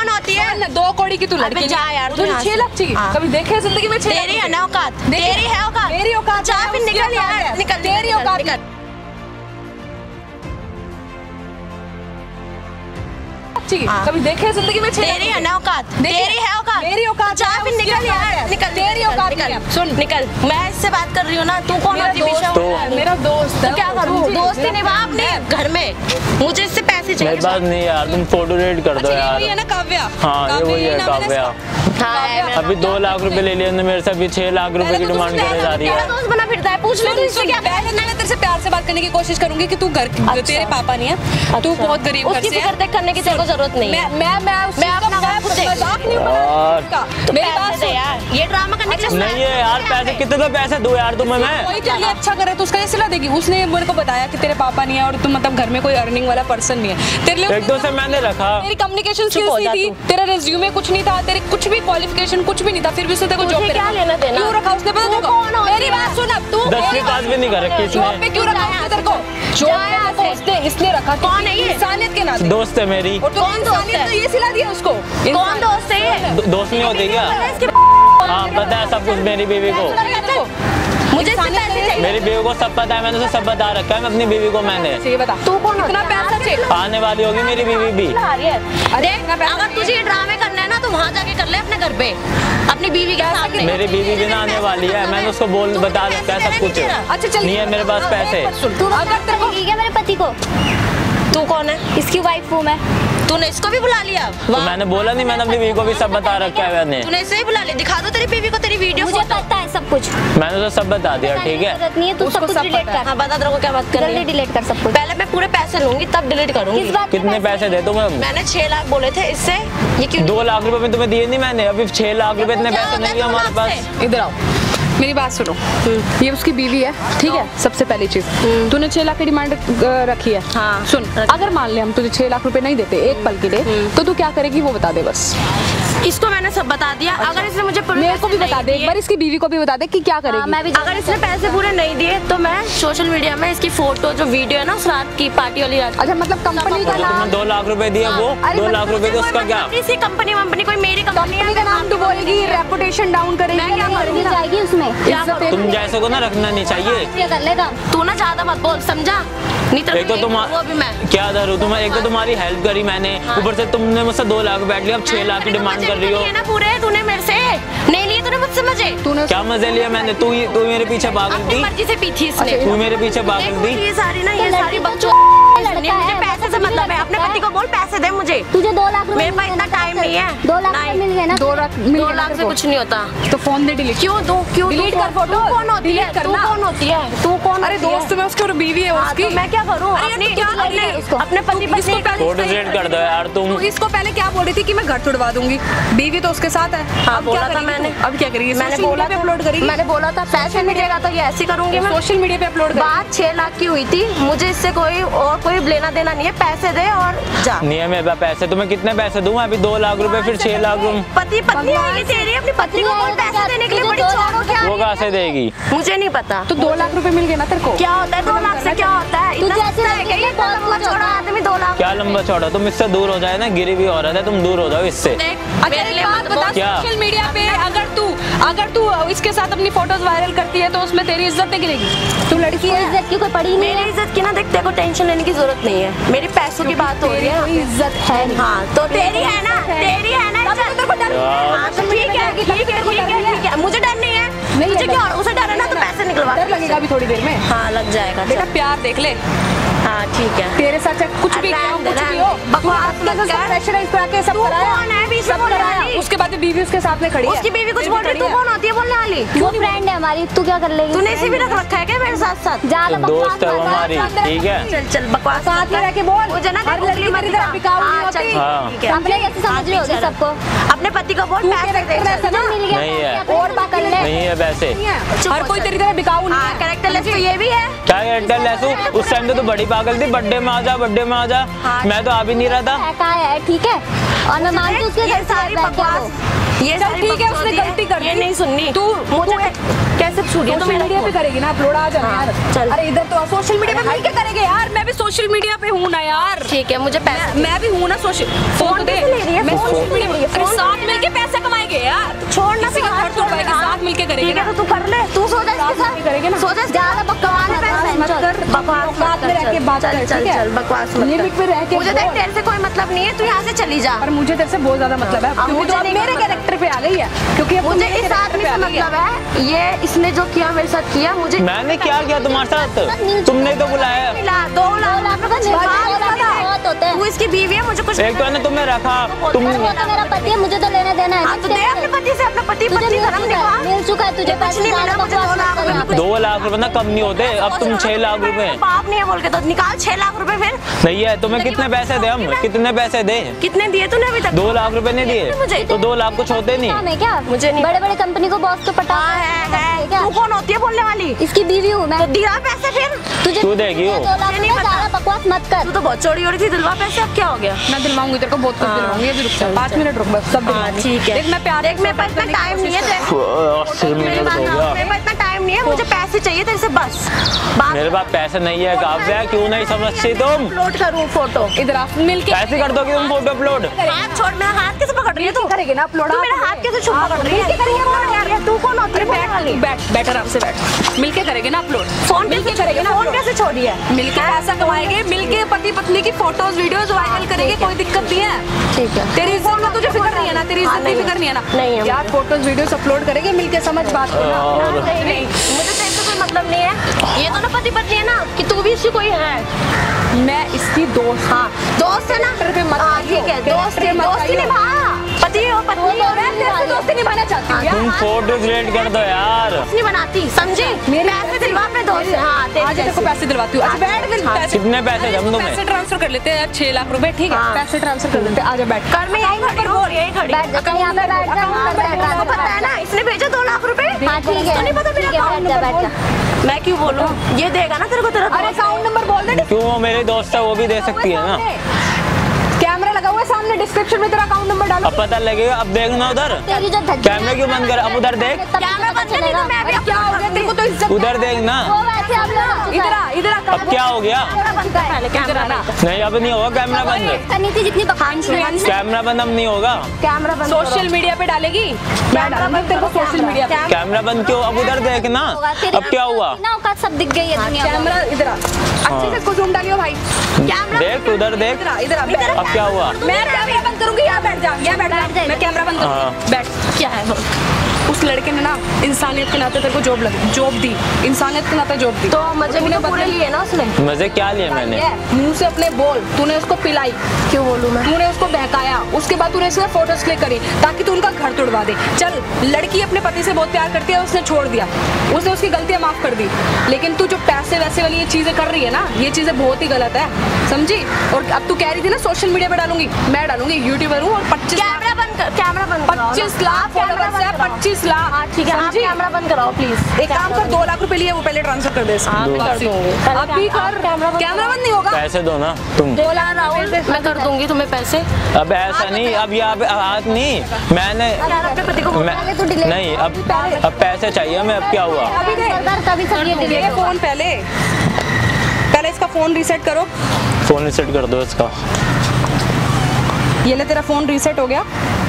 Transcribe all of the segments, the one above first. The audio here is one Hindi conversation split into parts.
कौन होती है? ना दो कौड़ी की तू लड़की जा यार, तू छह लाख चाहिए। हाँ। कभी देखे ज़िंदगी में तेरी है ना औकात तेरी है औकात। मेरी औकात जा फिर निकल यार। निकल तेरी औकात निकल। कभी देखे ज़िंदगी में तेरी है ना औकात। तेरी है औकात। मेरी औकात जा फिर निकल यार निकल तेरी औकात निकल। सुन। निकल। मैं इससे बात कर रही हूँ ना तू कौन होती है? मेरा दोस्त है तो क्या करूँ? दोस्ती निभा अपने घर में। मुझे इससे पैसे चाहिए मेरे पास नहीं यार तुम फ़ोटो रेट कर दो अच्छा ये यार। है ना काव्या? हाँ ये काव्या वही है काव्या? हाँ, अभी दो लाख रुपए ले लिए उन्होंने मेरे से अभी छह लाख रुपए की तो डिमांड तुझसे करे जा रही है। दोस्त बना फिरता है पूछ ले तू इससे क्या पहले मैं तेरे से प्यार से बात करने की कोशिश करूँगी कि तू घर तेरे पापा नहीं है तू बहुत गरीब घर से है। फ़िक्र देख करने की तेरे को ज़रूरत नहीं मैं है मैं मैं मैं अपना मज़ाक नहीं यार। बना तू मेरी बात पैसे यार ये नहीं है यार पैसे कितने तो पैसे दो यार तुम्हें मैं। कोई तेरे लिए अच्छा करे तो उसका ये सिला देगी। उसने मेरे को बताया कि तेरे पापा नहीं है और तुम मतलब घर में कोई अर्निंग वाला पर्सन नहीं है। तेरे लिए एक दो से मैंने रखा। तेरी कम्युनिकेशन स्किल्स नहीं थी। तेरा रेज्यूमे कुछ नहीं था तेरे कुछ भी क्वालिफिकेशन कुछ भी नहीं था फिर भी उसने तेरे को जॉब पे क्या लेना देना? क्यों रखा उसने? पता तू होती मेरी बात सुन अब तू। दसवीं पास भी नहीं कर रखी जॉब पे क्यों रखा उसने तेरे को? जॉब पे उसने इसलिए रखा कौन है ये? इंसानियत के नाते। दोस्त है मेरी। और तू कौन दोस्त इंसानियत है? तो ये सिला दिया उसको। कौन दोस्त है ये? दोस्त नहीं होती क्या? हाँ पता है सब कुछ मेरी बीवी को। मुझे इससे पैसे चाहिए। मेरी बीवी को सब पता है मैंने उसे सब बता रखा है मैं अपनी बीवी को मैंने। बता। तू कौन है? पैसा चाहिए। आने वाली होगी मेरी बीवी भी। देख अगर तुझे ये ड्रामे करना है ना तो वहाँ जाके कर ले अपने घर पे अपनी बीवी के सामने। मेरी बीवी भी ना आने वाली है मैंने उसको बोल बता रखा है सब कुछ। अच्छा नहीं है मेरे पास पैसे। तू अगर तेरे को मेरे पति को। तू कौन है? इसकी वाइफ हूँ मैं। तूने इसको भी बुला लिया? तो मैंने बोला नहीं मैंने अपनी बीवी को भी सब बता रखा है मैंने। तूने इसे भी बुला लिया। दिखा दो तेरी बीवी को तेरी वीडियो मुझे पता है सब कुछ। मैंने उसे सब बता दिया ठीक है? नहीं है तू सब कुछ डिलीट कर। हाँ। बता तेरे को क्या बात करनी जल्दी है? डिलीट कर सब कुछ। पहले मैं पूरे पैसे लूँगी तब डिलीट करूँगी। कितने पैसे दे तुम्हें मैंने छह लाख बोले थे इससे। ये क्यों दो लाख रुपए में तुम्हें दिए नहीं मैंने अभी छह लाख रुपए इतने पैसे है नहीं है हमारे पास। इधर आओ। मेरी बात सुनो। ये उसकी बीवी है ठीक है? सबसे पहली चीज़। तूने छह लाख की डिमांड रखी है। हाँ, सुन। अगर मान ले हम तुझे छह लाख रुपए नहीं देते एक पल के लिए तो तू क्या करेगी वो बता दे बस। इसको मैंने सब बता दिया। अच्छा। अगर इसने मुझे मेरे को भी बता दे। एक बार इसकी बीवी को भी बता दे कि क्या हाँ, करेगी। मैं भी अगर इसने पैसे पूरे नहीं दिए तो मैं सोशल मीडिया में इसकी फ़ोटो जो वीडियो है ना उस रात की पार्टी वाली रात अच्छा मतलब कंपनी का नाम दो लाख रुपए दिए वो दो मतलब लाख रुपए तो उसका क्या? इसी कंपनी वंपनी कोई मेरी कंपनी का नाम तू बोलेगी रेपुटेशन डाउन करेगी? जाएगी उसमें? तुम जैसे को ना रखना नहीं चाहिए। क्या कर लेगा। तू ना ज़्यादा मत बोल समझा? नहीं तो एक तो तुम मैं क्या धरू तुम एक तो तुम्हारी हेल्प करी मैंने। ऊपर से तुमने मुझसे दो लाख बैठ लिया अब छह लाख की डिमांड कर रही हो? ना पूरे तूने मेरे से। नहीं लिए तूने मुझसे मज़े। तूने क्या मज़े लिया मैंने? तू ही तू मेरे पीछे पागल अपनी थी मर्ज़ी से पी थी इसने। तू मेरे पीछे पागल थी ये सारी ना ये तो सारी बच्चों लड़ने बच्चों तो मतलब है अपने पति को बोल पैसे दे मुझे। तुझे दो लाख मेरे पास इतना टाइम नहीं है। दो लाख मिल गए ना दो लाख मिल दो लाख से कुछ नहीं होता। तो फ़ोन दे डिलीट क्यों दो? क्यों तू कर तू कौन होती है तू कौन होती है। तू कौन अरे दोस्त में उसकी और बीवी है हाँ, उसकी। तो मैं क्या करूँ? अरे क्या अपने- कर पति इसको पत्नी फ़ोटो कर दो यार तुम। इसको पहले क्या बोल रही थी कि मैं घर तुड़वा दूँगी? बीवी तो उसके साथ है। हाँ अब बोला क्या था मैंने। अब क्या करेगी? मैंने बोला पे था- अपलोड करेगी? मैंने बोला था पैसे मिलेगा तो ये ऐसी करूँगी मैं। सोशल मीडिया पे अपलोड बात छह लाख की हुई थी। मुझे इससे कोई और कोई लेना देना नहीं है पैसे दे और जा। नहीं है मेरे पास पैसे तुम्हें कितने पैसे दूँ? अभी दो लाख रुपए फिर छह लाख रुपए। पति पत्नी आएगी तेरी अपनी पत्नी को पैसे देने के लिए बड़ी क्या वो कहाँ से देगी? मुझे नहीं पता। तो दो लाख रुपए मिल गए ना तेरे को? क्या होता है? दो लाख से क्या होता है? इतना है क्या? लड़की ये लंबा कुछ चौड़ा आदमी दो लाख। क्या लंबा चौड़ा तुम इससे दूर हो जाए ना गिरी भी औरत है तुम दूर हो जाओ इससे। क्या? सोशल मीडिया पे अगर तू अगर तू इसके साथ अपनी फ़ोटोज़ वायरल करती है तो उसमें तेरी इज़्ज़त नहीं गिरेगी। तू लड़की है। इज़्ज़त की कोई पड़ी नहीं मेरी इज़्ज़त की ना देख तेरे को टेंशन लेने की ज़रूरत नहीं है। मेरी पैसों की बात हो रही है। कोई इज़्ज़त है नहीं। हाँ तो तेरी है ना तेरी है ना। हाँ, तो ठीक है ठीक है ठीक है ठीक है। मुझे डर नहीं है। नहीं मुझे क्या उसे डर है ना तो पैसे निकलवा। डर लगेगा अभी थोड़ी देर में। हाँ लग जाएगा बेटा प्यार देख ले। हाँ ठीक है। तेरे साथ कुछ भी रहने कुछ भी हो बकवास मत कर। प्रेशराइज करा के सब कराया। कौन है? बीच सब कराया। उसके बाद बीवी उसके साथ में खड़ी है। उसकी बीवी कुछ बोल रही तू है। कौन होती है? बोलने वाली वो फ्रेंड है हमारी। तू क्या कर लेगी? तूने इसे भी रख रखा है क्या मेरे साथ साथ? जा दोस्त है हमारी ठीक है? चल चल बकवास साथ में रह के बोल। मुझे ना हर लड़की मेरी तरह बिकाऊ हाँ। हाँ। है। अपने। सबको पति को तू गया नहीं है। और नहीं है है चुप हर कोई। तेरी तरह बिकाऊ नहीं हाँ कैरेक्टर लेस तो ये भी है क्या करेक्टर लेसू उस टाइम तो तू बड़ी पागल थी बर्थडे में आ जा बर्थडे में आ जा। मैं तो आ भी नहीं रहा था कहाँ ठीक है और मैं मानती हूँ उसके घर सारी बकवास ये चल ठीक है उसने गलती कर ये नहीं सुननी। तू मुझे कैसे छूटी तो मीडिया पे करेगी ना अपलोड आ जाना हाँ, यार। चल। अरे इधर तो सोशल मीडिया पे मिलके करेंगे यार? मैं भी सोशल मीडिया पे हूँ ना यार। ठीक है मुझे पैसे मैं भी हूँ ना सोशल फ़ोन तो दे ले है? मैं सोशल ले? मीडिया फ़ोन साथ मिलके पैसे कमाएँगे यार। छोड़ ना किसी का घर तोड़वाएगी साथ मिलके करेंगे ना। तो तू कर ले। तू सो जा इसके साथ। करेंगे ना। सो जा ज़्यादा बकवास मत कर। बकवास साथ में रह के बात कर, चल चल बकवास मत लिमिट पे रह के मुझे देख तेरे से कोई मतलब नहीं है तू यहाँ से चली जा। पर मुझे तेरे से बहुत ज़्यादा मतलब है। मुझे तो मेरे मतलब। पे आ गई है क्योंकि मुझे इस आदमी से मतलब है ये इसने जो किया मेरे साथ किया मुझे मैंने क्या किया तुम्हारे साथ? तुमने तो बुलाया। दो। तू इसकी बीवी है मुझे कुछ एक तो है ना तुमने रखा तुम वो तो मेरा पति है मुझे तो लेने देना है हाँ तो दे अपने पति से अपना पति पति मिल धर्म चुका निभा है मिल चुका है तुझे कुछ नहीं मिला मुझे दो लाख रुपए दो लाख रुपए ना कम नहीं होते अब तुम छह लाख रुपए बाप नहीं है बोल के तो निकाल छह लाख रुपए फिर। नहीं है तुम्हें कितने पैसे दे हम? कितने पैसे दे? कितने दिए तूने अभी तक? दो लाख रुपए नहीं दिए तो दो लाख कुछ होते नहीं। काम है क्या? मुझे नहीं। बड़े बड़े कंपनी को बॉस तो पटा है, है। है क्या? तू कौन होती है बोलने वाली? इसकी बीवी हूँ मैं। तो दिया पैसे फिर? तुझे तू देगी बकवास मत कर। तू तो बहुत चोरी हो रही थी दिलवा पैसे अब क्या हो गया? मैं दिलवाऊँगी तेरे को बहुत कुछ हाँ, दिलवाऊँगी। अभी रुक जा चल, पाँच मिनट रुक बस सब हाँ ठीक है। देख मैं प्यार एक मेरे पास इतना टाइम नहीं है नहीं है मुझे पैसे चाहिए तेरे से बस। मेरे पास पैसे नहीं है काव्या क्यों नहीं समझती तुम? अपलोड करूँ फ़ोटो इधर आ मिलके कैसे कर दोगे तुम फ़ोटो अपलोड हाथ छोड़ मेरा हाथ कैसे पकड़ रही है तू? करेगी ना अपलोड मेरा हाथ कैसे छू पकड़ रही है? तू कौन यार? तू कौन होती है बैठ बैठ आराम से बैठ। मिलके करेंगे ना अपलोड फ़ोन मिलके करेंगे ना फ़ोन कैसे छोड़ी है? मिलके पैसा कमाएँगे मिलके पति पत्नी की फ़ोटोज़ वीडियोस वायरल करेंगे कोई दिक्कत नहीं है। ठीक है। तेरी इज़्ज़त का तुझे फ़िक्र है हाँ, की नहीं करनी है ना। नहीं यार फ़ोटोज़ वीडियोस अपलोड करेंगे मिलके समझ बात को ना नहीं नहीं मुझे से कोई मतलब नहीं है। ये तो ना पति पत्नी है ना कि तू भी इसकी कोई है। मैं इसकी दोस्त हाँ दोस्त है ना। पे मत हाँ ठीक है दोस्त दोस्ती निभा। पति और पत्नी और मैं तेरे से दोस्ती निभाना चाहती हूँ। यार। तुम कर दो यार। नहीं बनाती समझे? मेरे पैसे दिलवा अपने दोस्त हाँ तेरे आज तेरे को पैसे दिलवाती हूँ। अच्छा बैठ फिर हाँ, पैसे कितने पैसे दम तुम्हें पैसे ट्रांसफ़र कर लेते हैं यार छह लाख रुपए ठीक है? हाँ। पैसे ट्रांसफ़र कर लेते हैं। आजा बैठ। कर मैं यही खड़ी हूँ यही खड़ी यहाँ पे बैठ जा जा। पता है ना इसने भेजा दो लाख रुपए? हाँ ठीक है। तो नहीं पता मेरा है बैठ जा मैं क्यों बोलूँ? ये देगा ना तेरे को तेरा अरे अकाउंट नंबर बोल दे। क्यों मेरी दोस्त है वो भी दे सकती है ना। है सामने डिस्क्रिप्शन में तेरा अकाउंट नंबर डाला। अब पता लगेगा अब देखना उधर। कैमरा क्यों बंद कर अब उधर देख। कैमरा बंद कर नहीं तो मैं भी क्या हो गया तेरे को तो इज़्ज़त उधर देखना। वो अब क्या हो गया? कैमरा बंद कैमरा नहीं अब नहीं होगा कैमरा बंद। जितनी कैमरा बंद अब नहीं होगा। कैमरा बंद सोशल मीडिया पे डालेगी? मैं डालूँगी तेरे को सोशल मीडिया कैमरा बंद क्यों? अब उधर देखना अब क्या हुआ? सब दिख गई है कैमरा इधर आ। अच्छे से जूम डालियो भाई। कैमरा देख उधर देख। इधर इधर अब क्या हुआ? मैं कैमरा बंद करूँगी यहाँ बैठ जा यहाँ बैठ जा। मैं कैमरा बंद हाँ। करूँगी। बैठ। क्या है उस लड़के ने ना इंसानियत के नाते तेरे को जॉब लगी जॉब दी। इंसानियत के नाते जॉब दी। तो मज़े भी तो पूरे लिए ना उसने? मज़े क्या लिए मैंने? मुँह से अपने बोल तूने उसको पिलाई। क्यों बोलूँ मैं? तूने उसको बहकाया। उसके बाद तूने इसमें फ़ोटोज़ क्लिक करी ताकि तू उनका घर तोड़वा दे। चल लड़की अपने पति से बहुत प्यार करती है उसने छोड़ दिया। उसने उसकी गलतियाँ माफ़ कर दी। लेकिन तू जो पैसे वैसे वाली ये चीज़ें कर रही है ना ये चीज़ें बहुत ही गलत है। समझी? और अब तू कह रही थी ना सोशल मीडिया पे डालूँगी मैं डालूँगी यूट्यूबर हूँ और पच्चीस कैमरा बंद। पच्चीस लाख फॉलोवर्स है पच्चीस लाख। हाँ ठीक है आप कैमरा बंद कराओ प्लीज़ एक काम कर दो लाख रुपए लिए वो पहले ट्रांसफ़र कर दे। हाँ, मैं अभी कैमरा- कर कैमरा बंद नहीं होगा। पैसे दो ना तुम। दो लाख राहुल मैं कर दूँगी तुम्हें पैसे। अब ऐसा नहीं अब यहाँ पे हाथ नहीं मैंने मैं तू नहीं अब अब पैसे चाहिए हमें अब क्या हुआ? फ़ोन पहले। पहले इसका फ़ोन रीसेट करो। फ़ोन रिसेट कर दो इसका। ये ले तेरा फ़ोन रीसेट हो गया। मैं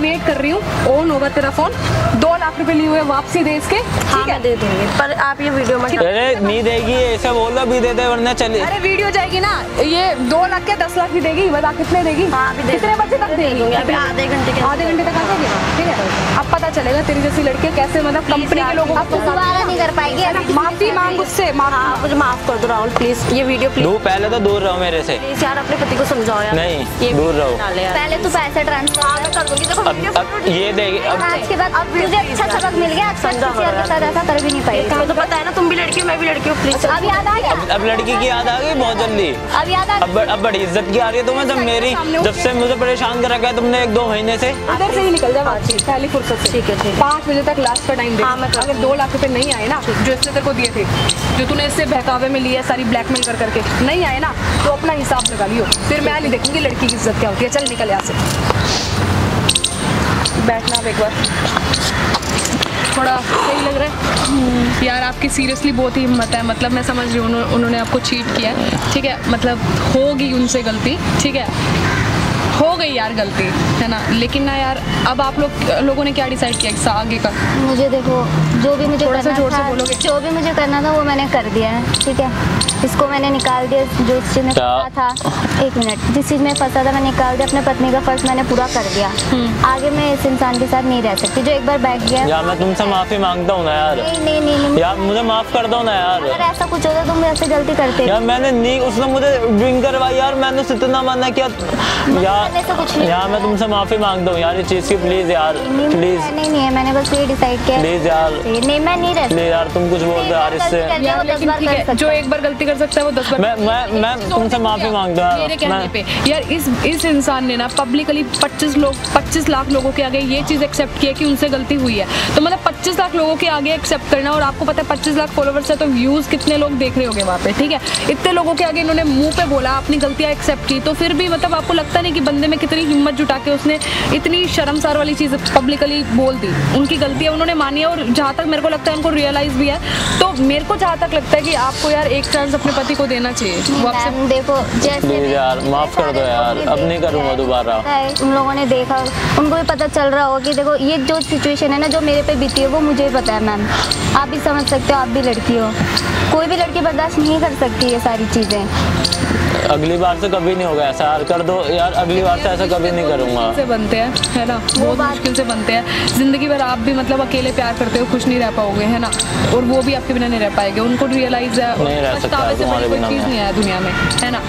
वेट कर रही हूँ। ऑन होगा तेरा फ़ोन दो लाख रुपए लिए हुए वापसी दे इसके। हाँ मैं दे दूँगी। पर आप ये वीडियो मत अरे नहीं देगी ऐसा बोलो अभी दे दे वरना चले। अरे वीडियो जाएगी ना। ये दो लाख के दस लाख भी देगी? बता कितने देगी? हाँ, कितने बजे तक देगी? दूँगी आधे घंटे के आधे घंटे तक आ जाएगी? ठीक है? अब पता चलेगा तेरी जैसी लड़के कैसे मतलब कंपनी के लोगों तू दोबारा नहीं कर पाएगी माफ़ी मांग उससे हाँ मुझे माफ़ कर दो राहुल प्लीज़ ये वीडियो प्लीज़ पहले तो दूर रहो मेरे से। प्लीज़ यार अपने पति को समझाओ यार। नहीं, ये दूर रहो। पहले तू पैसे ट्रांसफ़र हाँ कर दूँगी देखो अब अब ये देगी अब आज के बाद अब तुझे अच्छा सबक मिल गया अच्छा समझा के साथ ऐसा कर भी नहीं पाएगी तुम्हें तो पता है ना तुम भी लड़की हो मैं भी लड़की हूँ प्लीज़ अब याद आ गया? अब लड़की की याद आ गई बहुत जल्दी। अब याद आ अब अब बड़ी इज़्ज़त की आ रही है तुम्हें जब मेरी जब से मुझे परेशान कर रखा है तुमने एक दो महीने से। इधर से ही निकल जा वापसी पहली फुर्सत ठीक है, ठीक है। पाँच बजे तक लास्ट का टाइम दे हाँ, मैं कर अगर दो लाख रुपए नहीं आए ना जो इसने तेरे को दिए थे जो तूने इससे बहकावे में लिए सारी ब्लैकमेल कर करके नहीं आए ना तो अपना हिसाब लगा लियो। फिर मैं नहीं देखूँगी लड़की की इज़्ज़त क्या होती है। चल निकल यहाँ से। बैठना आप एक बार। थोड़ा सही लग रहा है? यार आपकी सीरियसली बहुत ही हिम्मत है। मतलब मैं समझ रही हूँ उन्हों- उन्होंने आपको चीट किया है। ठीक है मतलब होगी उनसे गलती। ठीक है? हो गई यार गलती है ना? लेकिन ना यार अब आप लोग लोगों ने क्या डिसाइड किया इससे आगे का? मुझे देखो जो भी मुझे करना था जो भी मुझे करना था वो मैंने कर दिया है ठीक है? इसको मैंने निकाल दिया जो इस चीज़ में फंसा था। एक मिनट जिस चीज़ में फंसा था मैं निकाल दिया अपने पत्नी का फ़र्ज़ मैंने पूरा कर दिया। हम्म। आगे मैं इस इंसान के साथ नहीं रह सकती जो एक बार बैठ गया। यार मैं तुमसे माफ़ी माँगता हूँ ना यार। नहीं नहीं नहीं, यार मुझे माफ़ कर दो ना यार। अगर ऐसा कुछ होता तुम ऐसे गलती करते। यार मैंने नहीं उसने मुझे ड्रिंक करवाई यार मैंने उसे इतना मना किया। यार करने से कुछ नहीं। यार मैं तुमसे माफ़ी माँगता हूँ यार ये चीज़ की प्लीज़ यार नहीं प्लीज़ नहीं नहीं है मैंने बस ये डिसाइड किया प्लीज़ यार। नहीं मैं नहीं रह प्लीज़ यार तुम कुछ बोल दो यार इससे। है जो एक बार गलती कर सकता है वो दस बार मैं मैं मैं तुमसे माफ़ी माँगता हूँ। मेरे कहने पे? यार इस इस इंसान ने ना पब्लिकली 25 लोग 25 लाख लोगों के आगे ये चीज़ एक्सेप्ट किया कि उनसे गलती हुई है। तो मतलब 25 लाख लोगों के आगे एक्सेप्ट करना और आपको पता है 25 लाख फॉलोवर्स है तो व्यूज़ कितने लोग देख रहे होंगे वहाँ पे ठीक है? इतने लोगों के आगे इन्होंने मुँह पे बोला अपनी गलतियाँ एक्सेप्ट की तो फिर भी मतलब आपको लगता नहीं कि बंदे में कितनी हिम्मत जुटा के उसने इतनी शर्मसार वाली चीज़ पब्लिकली बोल दी। उनकी गलतियाँ उन्होंने मानी है और जहाँ तक मेरे को लगता है उनको रियलाइज़ भी है। तो मेरे को जहाँ तक लगता है कि आपको यार एक चांस अपने पति को देना चाहिए। वो देखो जैसे यार माफ़ कर दो यार अब नहीं करूँगा दोबारा। उन लोगों ने देखा उनको भी पता चल रहा होगा कि देखो ये जो सिचुएशन है ना जो मेरे पे बीती है वो मुझे भी पता है मैम। आप भी समझ सकते हो आप भी लड़की हो। कोई भी लड़की बर्दाश्त नहीं कर सकती ये सारी चीज़ें। अगली बार से कभी नहीं होगा ऐसा यार कर दो यार अगली बार से ऐसा कभी नहीं करूँगा। से बनते हैं है ना? बहुत मुश्किल से बनते हैं। ज़िंदगी भर आप भी मतलब अकेले प्यार करते हो खुश नहीं रह पाओगे है ना? और वो भी आपके बिना नहीं रह पाएँगे। उनको रियलाइज़ है नहीं रह सकता चीज़ नहीं है दुनिया में है ना?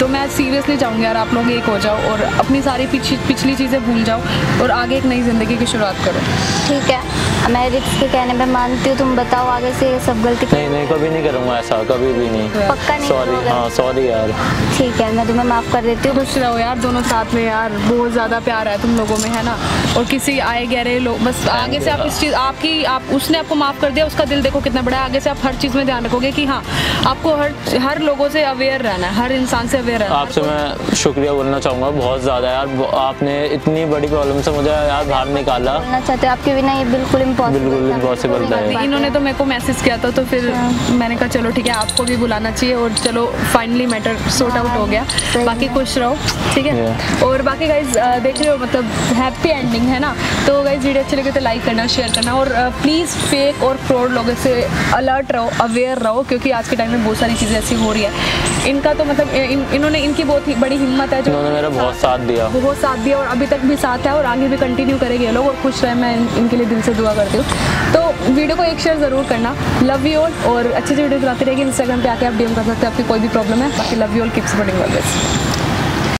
तो मैं सीरियसली चाहूँगी यार आप लोग एक हो जाओ और अपनी सारी पिछली चीज़ें भूल जाओ और आगे एक नई ज़िंदगी की शुरुआत करो। ठीक है मैं रिक्स के कहने पे मानती हूँ तुम बताओ आगे से ये सब गलती नहीं नहीं कभी नहीं करूँगा ऐसा कभी भी नहीं। पक्का नहीं सॉरी हाँ सॉरी यार। ठीक है, मैं तुम्हें माफ़ कर देती हूँ। खुश रहो यार, दोनों साथ में यार, बहुत ज़्यादा प्यार है तुम लोगों में, है ना? और किसी आए गहरे लोग बस आगे से आप इस चीज़ आपकी आप उसने आपको माफ़ कर दिया उसका दिल देखो कितना बड़ा है। आगे से आप हर चीज़ में ध्यान रखोगे कि हाँ आपको हर हर लोगों से अवेयर रहना है हर इंसान से अवेयर रहना आपसे मैं शुक्रिया बोलना चाहूँगा बहुत ज़्यादा यार। आपने इतनी बड़ी प्रॉब्लम से मुझे यार बाहर निकाला। चाहते आपके बिना ये बिल्कुल इम्पॉसिबल बिल्कुल impossible था इन्होंने तो मेरे को मैसेज किया था तो फिर मैंने कहा चलो ठीक है आपको भी बुलाना चाहिए और चलो फाइनली मैटर सॉर्ट आउट हो गया। बाकी खुश रहो ठीक है? और बाकी गाइज़ देख रहे हो मतलब हैप्पी एंडिंग है ना? तो गाइज़ वीडियो अच्छी लगे तो लाइक करना शेयर करना और प्लीज़ फेक और फ्रॉड लोगों से अलर्ट रहो अवेयर रहो क्योंकि आज के टाइम में बहुत सारी चीज़ें ऐसी हो रही है। इनका तो मतलब इन, इन्होंने इनकी बहुत ही बड़ी हिम्मत है जो उन्होंने मेरा बहुत साथ दिया। बहुत साथ दिया और अभी तक भी साथ है और आगे भी कंटिन्यू करेंगे ये लोग और खुश रहे मैं इन, इनके लिए दिल से दुआ करती हूँ। तो वीडियो को एक शेयर ज़रूर करना। लव यू ऑल और अच्छी अच्छी वीडियो बनाती रहेगी इंस्टाग्राम पे आके आप डीएम कर सकते हैं आपकी कोई भी प्रॉब्लम है बाकी love you all keep supporting always